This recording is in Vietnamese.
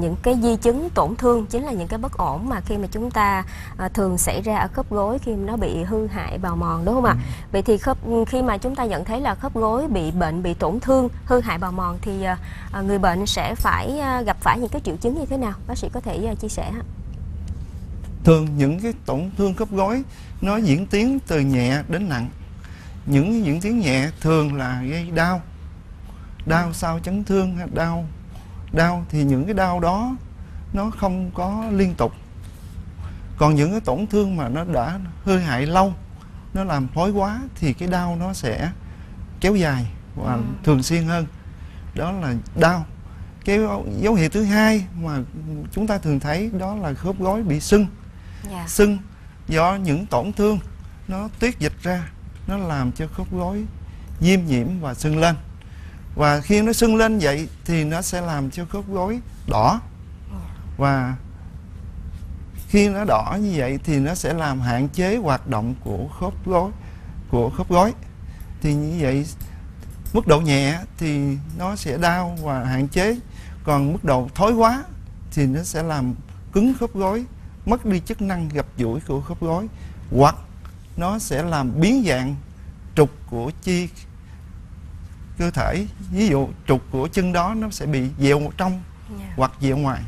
những cái di chứng tổn thương chính là những cái bất ổn mà khi mà chúng ta à, thường xảy ra ở khớp gối khi nó bị hư hại bào mòn đúng không ạ? Ừ. Vậy thì khớp khi mà chúng ta nhận thấy là khớp gối bị bệnh bị tổn thương hư hại bào mòn thì à, à người bệnh sẽ phải à, gặp phải những cái triệu chứng như thế nào? Bác sĩ có thể à, chia sẻ Thường những cái tổn thương khớp gối nó diễn tiến từ nhẹ đến nặng. Những diễn tiến nhẹ thường là gây đau, đau sau chấn thương hay đau đau thì những cái đau đó nó không có liên tục còn những cái tổn thương mà nó đã hư hại lâu nó làm thối quá thì cái đau nó sẽ kéo dài và ừ. thường xuyên hơn đó là đau cái dấu hiệu thứ hai mà chúng ta thường thấy đó là khớp gối bị sưng yeah. Dạ. sưng do những tổn thương nó tiết dịch ra nó làm cho khớp gối viêm nhiễm và sưng lên và khi nó sưng lên vậy thì nó sẽ làm cho khớp gối đỏ. Và khi nó đỏ như vậy thì nó sẽ làm hạn chế hoạt động của khớp gối, của khớp gối. Thì như vậy, mức độ nhẹ thì nó sẽ đau và hạn chế. Còn mức độ thối quá thì nó sẽ làm cứng khớp gối, mất đi chức năng gập duỗi của khớp gối, hoặc nó sẽ làm biến dạng trục của chi cơ thể ví dụ trục của chân đó nó sẽ bị dẹo trong yeah. Dạ. hoặc dẹo ngoài